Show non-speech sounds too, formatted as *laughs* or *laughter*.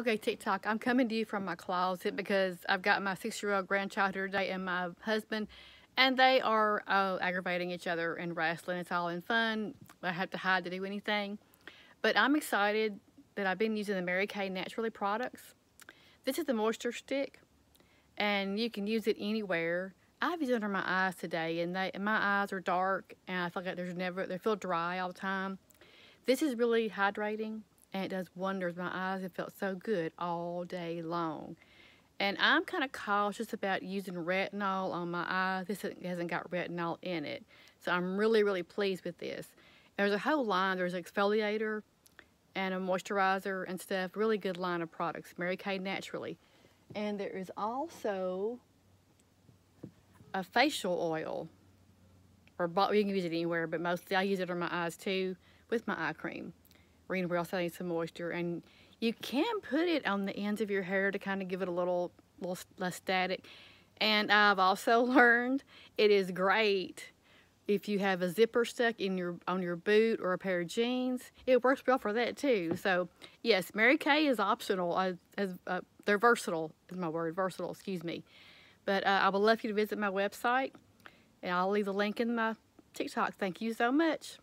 Okay, TikTok, I'm coming to you from my closet because I've got my six-year-old grandchild here today and my husband, and they are uh, aggravating each other and wrestling. It's all in fun. I have to hide to do anything. But I'm excited that I've been using the Mary Kay Naturally products. This is the moisture stick, and you can use it anywhere. I've used it under my eyes today, and, they, and my eyes are dark, and I feel like there's never, they feel dry all the time. This is really hydrating and it does wonders. My eyes have felt so good all day long. And I'm kind of cautious about using retinol on my eyes. This hasn't got retinol in it. So I'm really, really pleased with this. There's a whole line. There's an exfoliator and a moisturizer and stuff. Really good line of products. Mary Kay Naturally. And there is also a facial oil. Or you can use it anywhere, but mostly I use it on my eyes too with my eye cream we also need some moisture. And you can put it on the ends of your hair to kind of give it a little, little less static. And I've also *laughs* learned it is great if you have a zipper stuck in your on your boot or a pair of jeans. It works well for that too. So yes, Mary Kay is optional. As, as uh, they're versatile is my word, versatile. Excuse me. But uh, I would love you to visit my website, and I'll leave the link in my TikTok. Thank you so much.